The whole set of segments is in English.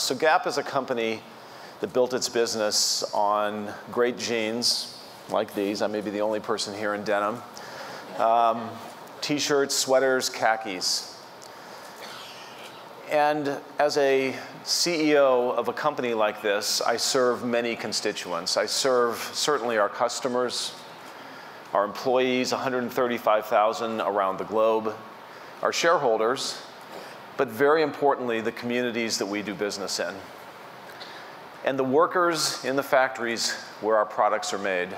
So Gap is a company that built its business on great jeans like these. I may be the only person here in denim. Um, T-shirts, sweaters, khakis. And as a CEO of a company like this, I serve many constituents. I serve certainly our customers, our employees, 135,000 around the globe, our shareholders, but very importantly, the communities that we do business in, and the workers in the factories where our products are made.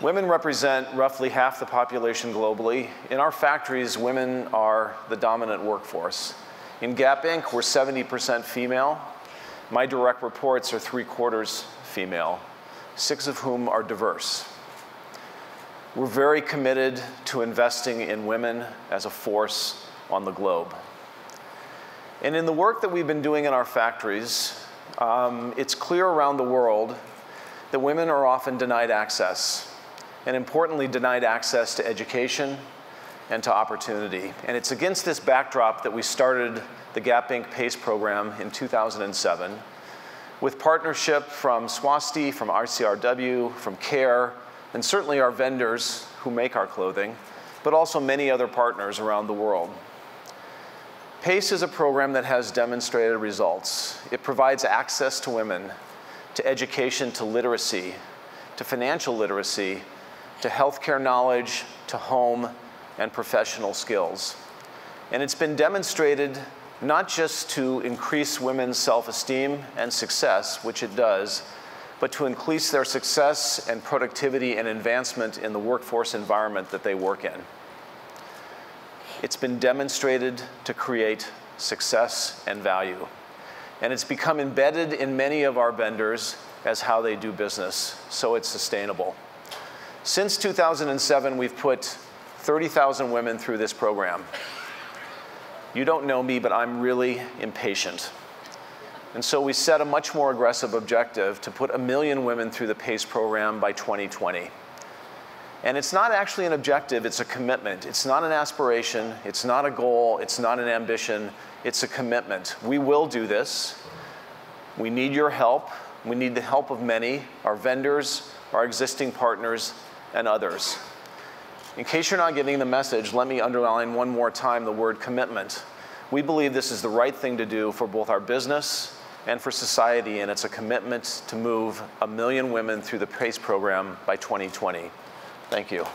Women represent roughly half the population globally. In our factories, women are the dominant workforce. In Gap Inc., we're 70% female. My direct reports are three quarters female, six of whom are diverse. We're very committed to investing in women as a force on the globe. And in the work that we've been doing in our factories, um, it's clear around the world that women are often denied access, and importantly, denied access to education and to opportunity. And it's against this backdrop that we started the Gap Inc. PACE program in 2007 with partnership from Swasti, from ICRW, from CARE, and certainly our vendors who make our clothing, but also many other partners around the world. PACE is a program that has demonstrated results. It provides access to women, to education, to literacy, to financial literacy, to healthcare knowledge, to home and professional skills. And it's been demonstrated not just to increase women's self-esteem and success, which it does, but to increase their success and productivity and advancement in the workforce environment that they work in. It's been demonstrated to create success and value. And it's become embedded in many of our vendors as how they do business, so it's sustainable. Since 2007, we've put 30,000 women through this program. You don't know me, but I'm really impatient. And so we set a much more aggressive objective to put a million women through the PACE program by 2020. And it's not actually an objective, it's a commitment. It's not an aspiration, it's not a goal, it's not an ambition, it's a commitment. We will do this. We need your help. We need the help of many, our vendors, our existing partners, and others. In case you're not getting the message, let me underline one more time the word commitment. We believe this is the right thing to do for both our business and for society, and it's a commitment to move a million women through the PACE program by 2020. Thank you.